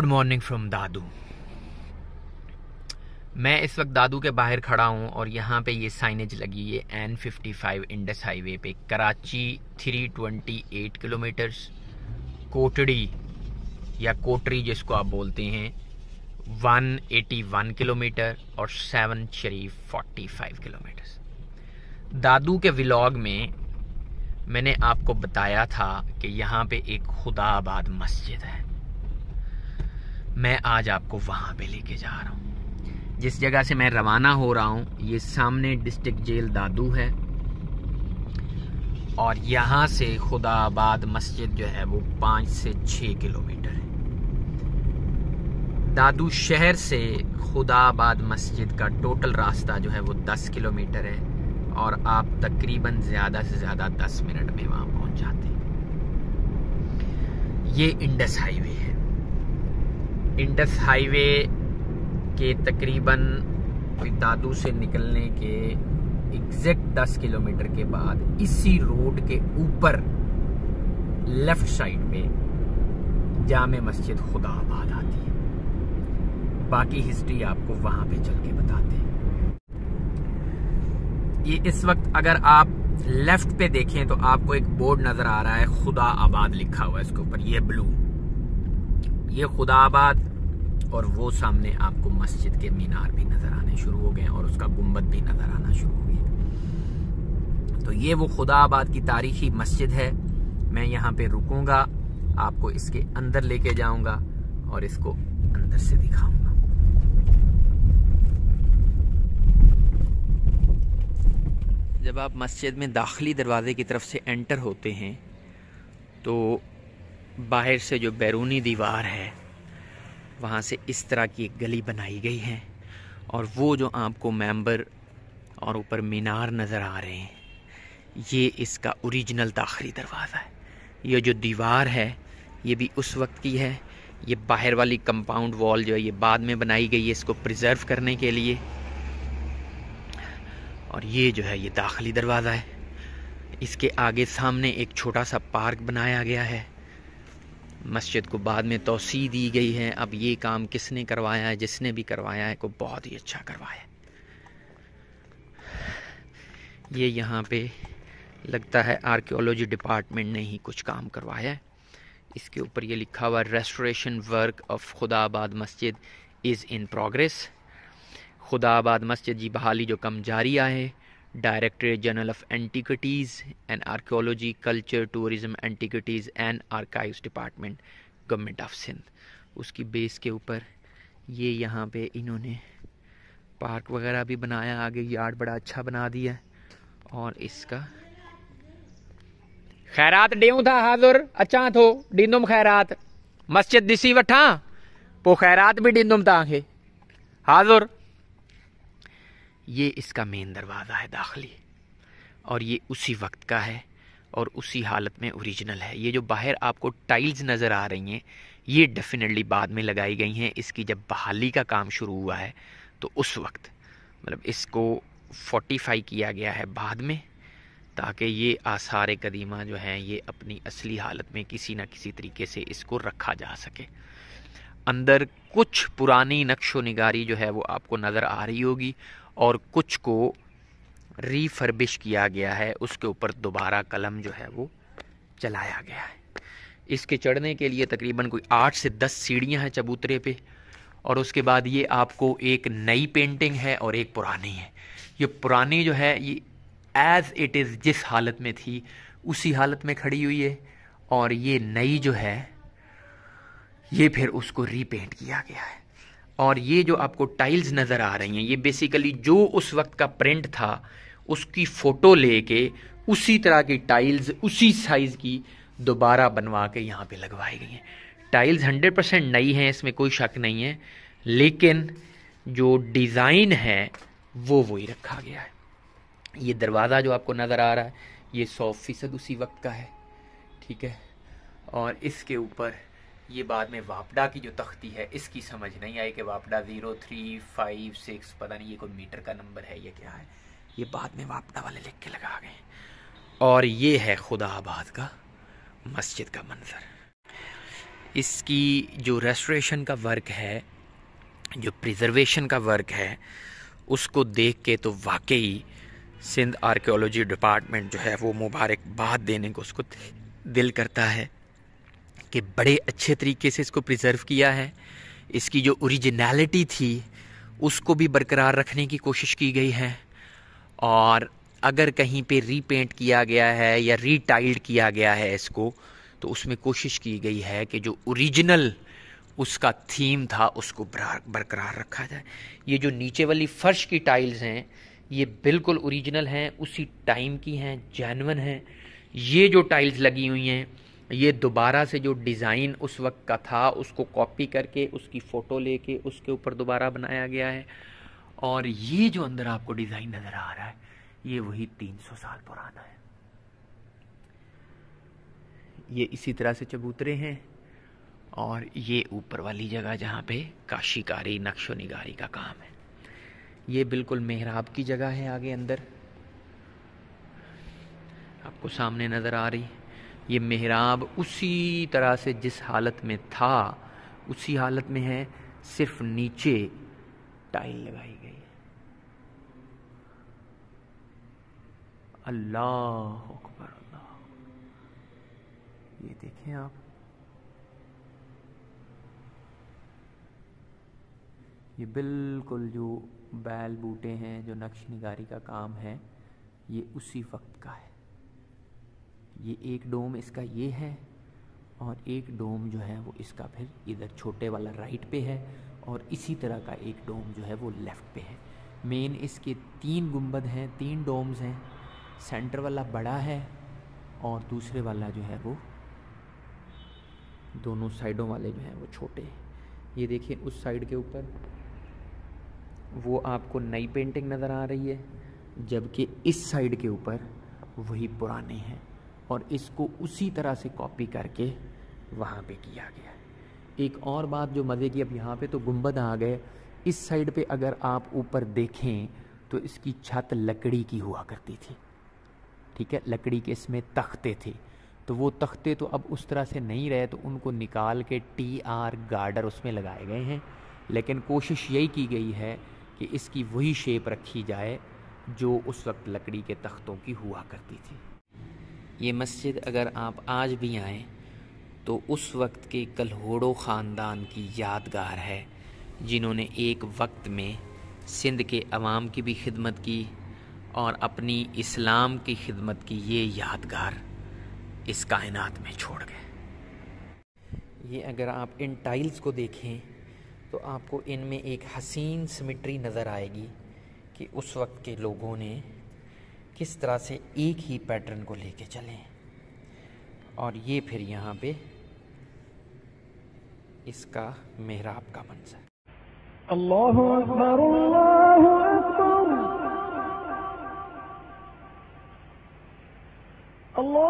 Good morning from दादू। मैं इस वक्त दादू के बाहर खड़ा हूँ और यहाँ पे ये साइनेज लगी है N fifty five Indus highway पे, Karachi three twenty eight kilometres Kotri या कोटरी जिसको आप बोलते हैं वन एटी वन किलोमीटर और Sehwan Sharif forty five kilometres Dadu के व्लॉग में मैंने आपको बताया था कि यहाँ पे एक खुदाबाद मस्जिद है। मैं आज आपको वहाँ पे लेके जा रहा हूँ। जिस जगह से मैं रवाना हो रहा हूँ, ये सामने डिस्ट्रिक्ट जेल दादू है। और यहाँ से खुदाबाद मस्जिद जो है, वो पाँच से छः किलोमीटर है। दादू शहर से खुदाबाद मस्जिद का टोटल रास्ता जो है, वो दस किलोमीटर है। और आप तकरीबन ज़्यादा से ज़्यादा दस मिनट में वहाँ पहुँच जाते हैं। ये इंडस हाईवे है। इंडस हाईवे के तकरीबन दादू से निकलने के एग्जैक्ट 10 किलोमीटर के बाद इसी रोड के ऊपर लेफ़्ट साइड में जाम मस्जिद खुदाबाद आती है। बाकी हिस्ट्री आपको वहाँ पे चल के बताते हैं। ये इस वक्त अगर आप लेफ़्ट पे देखें तो आपको एक बोर्ड नज़र आ रहा है, खुदा आबाद लिखा हुआ है इसके ऊपर, ये ब्लू। ये खुदाबाद और वो सामने आपको मस्जिद के मीनार भी नज़र आने शुरू हो गए और उसका गुंबद भी नज़र आना शुरू हो गया तो ये वो खुदाबाद की तारीखी मस्जिद है। मैं यहाँ पे रुकूँगा, आपको इसके अंदर लेके जाऊँगा और इसको अंदर से दिखाऊँगा। जब आप मस्जिद में दाखिली दरवाजे की तरफ़ से एंटर होते हैं तो बाहर से जो बैरूनी दीवार है वहाँ से इस तरह की एक गली बनाई गई है और वो जो आपको मेंबर और ऊपर मीनार नज़र आ रहे हैं, ये इसका ओरिजिनल दाखिली दरवाज़ा है। ये जो दीवार है, ये भी उस वक्त की है। ये बाहर वाली कंपाउंड वॉल जो है, ये बाद में बनाई गई है इसको प्रिजर्व करने के लिए। और ये जो है, ये दाखिली दरवाज़ा है। इसके आगे सामने एक छोटा सा पार्क बनाया गया है। मस्जिद को बाद में तोसी दी गई है। अब ये काम किसने करवाया है? जिसने भी करवाया है, को बहुत ही अच्छा करवाया ये यहाँ पे लगता है आर्कियोलॉजी डिपार्टमेंट ने ही कुछ काम करवाया है। इसके ऊपर ये लिखा हुआ रेस्टोरेशन वर्क ऑफ़ खुदाबाद मस्जिद इज़ इन प्रोग्रेस खुदाबाद मस्जिद जी बहाली जो कम जारी है Directorate General of Antiquities and Archaeology, Culture, Tourism, Antiquities and Archives Department, government of Sindh उसकी बेस के ऊपर ये यहाँ पे इन्होंने पार्क वगैरह भी बनाया आगे यार्ड बड़ा अच्छा बना दिया और इसका खैरात ॾियूं था हाज़ुर अचां थो ॾींदुमि खैरात। मस्जिद ॾिसी वठां पोइ खैरात बि ॾींदुमि तव्हांखे हाज़ुर ये इसका मेन दरवाज़ा है दाखिली। और ये उसी वक्त का है और उसी हालत में ओरिजिनल है। ये जो बाहर आपको टाइल्स नज़र आ रही हैं, ये डेफिनेटली बाद में लगाई गई हैं। इसकी जब बहाली का काम शुरू हुआ है तो उस वक्त मतलब इसको फोर्टिफाई किया गया है बाद में, ताकि ये आसार कदीमा जो हैं, ये अपनी असली हालत में किसी न किसी तरीके से इसको रखा जा सके। अंदर कुछ पुरानी नक्शो निगारी जो है, वो आपको नज़र आ रही होगी और कुछ को रीफर्बिश किया गया है, उसके ऊपर दोबारा कलम जो है वो चलाया गया है। इसके चढ़ने के लिए तकरीबन कोई आठ से दस सीढ़ियाँ हैं चबूतरे पे, और उसके बाद ये आपको एक नई पेंटिंग है और एक पुरानी है। ये पुरानी जो है, ये एज़ इट इज़ जिस हालत में थी, उसी हालत में खड़ी हुई है, और ये नई जो है, ये फिर उसको रीपेंट किया गया है। और ये जो आपको टाइल्स नज़र आ रही हैं, ये बेसिकली जो उस वक्त का प्रिंट था, उसकी फ़ोटो लेके उसी तरह की टाइल्स उसी साइज़ की दोबारा बनवा के यहाँ पे लगवाई गई हैं। टाइल्स हंड्रेड परसेंट नई हैं, इसमें कोई शक नहीं है, लेकिन जो डिज़ाइन है, वो वही रखा गया है। ये दरवाज़ा जो आपको नज़र आ रहा है, ये सौ फ़ीसद उसी वक्त का है, ठीक है? और इसके ऊपर ये बाद में वापडा की जो तख्ती है, इसकी समझ नहीं आई कि वापडा ज़ीरो थ्री फाइव सिक्स, पता नहीं ये कोई मीटर का नंबर है या क्या है। ये बाद में वापडा वाले लिख के लगा गए। और ये है खुदा आबाद का मस्जिद का मंजर। इसकी जो रेस्टोरेशन का वर्क है, जो प्रिजर्वेशन का वर्क है, उसको देख के तो वाकई सिंध आर्कियोलॉजी डिपार्टमेंट जो है, वो मुबारकबाद देने को उसको दिल करता है। कि बड़े अच्छे तरीके से इसको प्रिजर्व किया है। इसकी जो ओरिजिनलिटी थी, उसको भी बरकरार रखने की कोशिश की गई है। और अगर कहीं पे रीपेंट किया गया है या रीटाइल्ड किया गया है इसको तो उसमें कोशिश की गई है कि जो ओरिजिनल उसका थीम था, उसको बरकरार रखा जाए। ये जो नीचे वाली फर्श की टाइल्स हैं, ये बिल्कुल ओरिजिनल हैं, उसी टाइम की हैं जैनवन हैं। ये जो टाइल्स लगी हुई हैं ये दोबारा से जो डिज़ाइन उस वक्त का था, उसको कॉपी करके, उसकी फ़ोटो लेके, उसके ऊपर दोबारा बनाया गया है। और ये जो अंदर आपको डिज़ाइन नज़र आ रहा है, ये वही 300 साल पुराना है। ये इसी तरह से चबूतरे हैं और ये ऊपर वाली जगह जहाँ पे काशीकारी नक्शो निगारी का काम है। ये बिल्कुल मेहराब की जगह है आगे अंदर। आपको सामने नज़र आ रही ये मेहराब उसी तरह से जिस हालत में था, उसी हालत में है, सिर्फ़ नीचे टाइल लगाई गई है। अल्लाह अकबर, अल्लाह। ये देखें आप। ये बिल्कुल जो बैल बूटे हैं, जो नक्श निगारी का काम है, ये उसी वक्त का है। ये एक डोम इसका ये है और एक डोम जो है वो इसका फिर इधर छोटे वाला राइट पे है और इसी तरह का एक डोम जो है वो लेफ़्ट पे है। मेन इसके तीन गुंबद हैं, तीन डोम्स हैं, सेंटर वाला बड़ा है और दूसरे वाला जो है वो दोनों साइडों वाले जो हैं वो छोटे हैं। ये देखिए उस साइड के ऊपर वो आपको नई पेंटिंग नज़र आ रही है, जबकि इस साइड के ऊपर वही पुराने हैं। और इसको उसी तरह से कॉपी करके वहाँ पे किया गया। एक और बात जो मज़े की, अब यहाँ पे तो गुंबद आ गए। इस साइड पे अगर आप ऊपर देखें तो इसकी छत लकड़ी की हुआ करती थी। ठीक है? लकड़ी के इसमें तख्ते थे। तो वो तख्ते तो अब उस तरह से नहीं रहे तो उनको निकाल के टी आर गार्डर उसमें लगाए गए हैं। लेकिन कोशिश यही की गई है कि इसकी वही शेप रखी जाए, जो उस वक्त लकड़ी के तख्तों की हुआ करती थी। ये मस्जिद अगर आप आज भी आएँ तो उस वक्त के कलहोड़ो ख़ानदान की यादगार है, जिन्होंने एक वक्त में सिंध के अवाम की भी खिदमत की और अपनी इस्लाम की खिदमत की ये यादगार इस कायनात में छोड़ गए। ये अगर आप इन टाइल्स को देखें तो आपको इनमें एक हसीन सिमिट्री नज़र आएगी कि उस वक्त के लोगों ने किस तरह से एक ही पैटर्न को लेके चले। और ये फिर यहाँ पे इसका मेहराब का मंजर। अल्लाह अल्लाह अल्लाह